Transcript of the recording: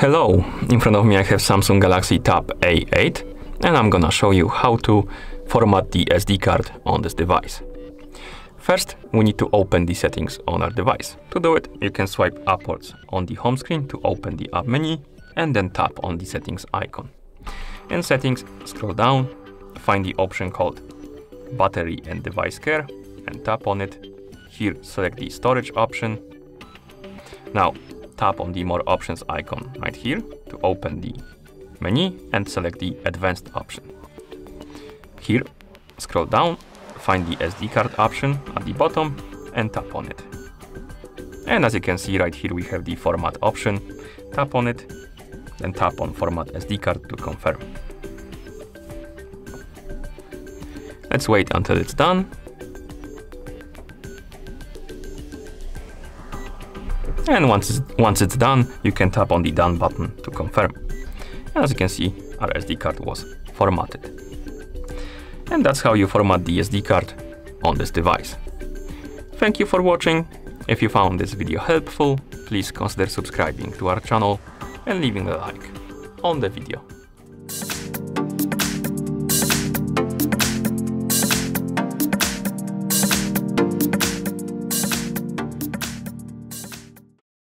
Hello, in front of me I have Samsung Galaxy Tab A8 and I'm gonna show you how to format the SD card on this device. First, we need to open the settings on our device. To do it, you can swipe upwards on the home screen to open the app menu and then tap on the settings icon. In settings, scroll down, find the option called battery and device care and tap on it. Here, select the storage option. Now, tap on the more options icon right here to open the menu and select the advanced option. Here, scroll down, find the SD card option at the bottom and tap on it. And as you can see right here, we have the format option. Tap on it, then tap on format SD card to confirm. Let's wait until it's done. And once it's, once it's done, you can tap on the done button to confirm. As you can see, our SD card was formatted. And that's how you format the SD card on this device. Thank you for watching. If you found this video helpful, please consider subscribing to our channel and leaving a like on the video.